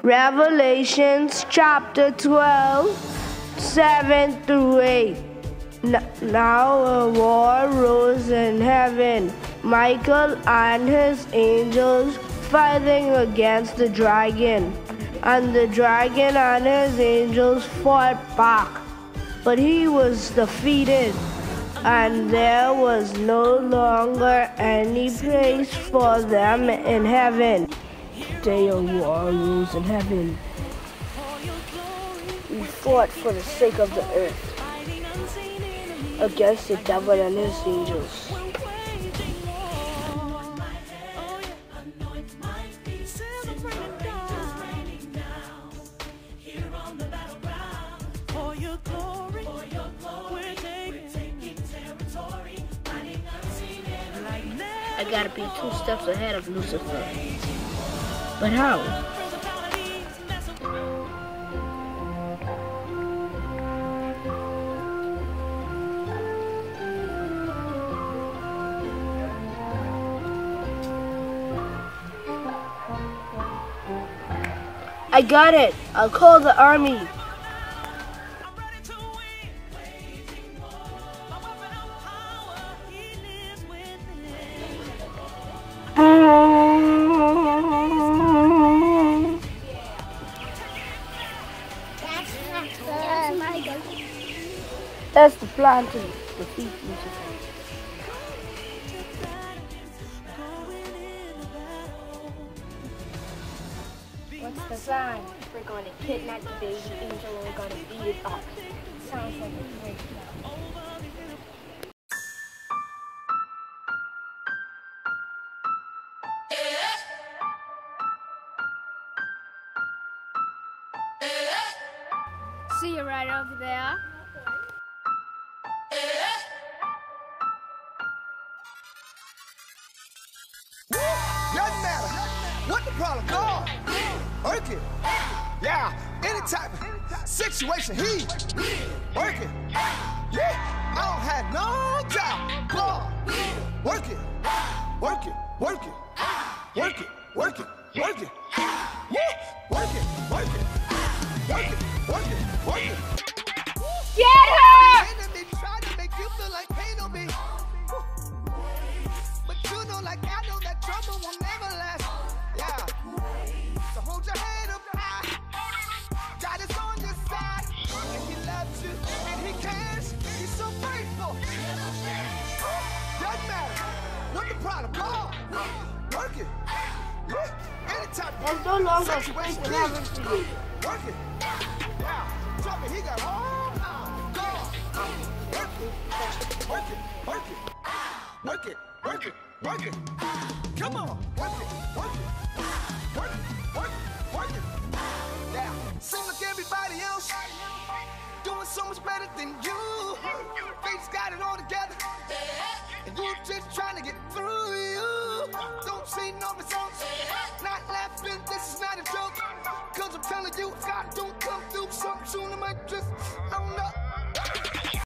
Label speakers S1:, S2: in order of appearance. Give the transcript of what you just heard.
S1: Revelations chapter 12, 7 through 8. Now a war rose in heaven. Michael and his angels fighting against the dragon. And the dragon and his angels fought back. But he was defeated, and there was no longer any place for them in heaven. Today a war rose in heaven. We fought for the sake of the earth against the devil and his angels. I gotta be two steps ahead of Lucifer. But how? I got it. I'll call the army. That's the plan to defeat Lucifer.
S2: What's the sign? We're going to kidnap the baby angel and we're going to beat it up. Sounds like a great plan. See you right over there.
S3: What the problem. God, work it. Yeah, any type of situation, he work it. Yeah, I don't have no doubt. God, work it, work it, work it, work it, work it, work it. Doesn't matter what the problem. God, work it. Any type of
S1: no longer
S3: situation,
S1: place in heaven for you.
S3: Work it. Yeah. Drop it. He got all. God. Work it. Work it. Work it. Work it. Work it. Work it. Come on. Work it. Work it. Work it. Work it. Work it. Yeah. Seem like everybody else so much better than you. Faith's got it all together.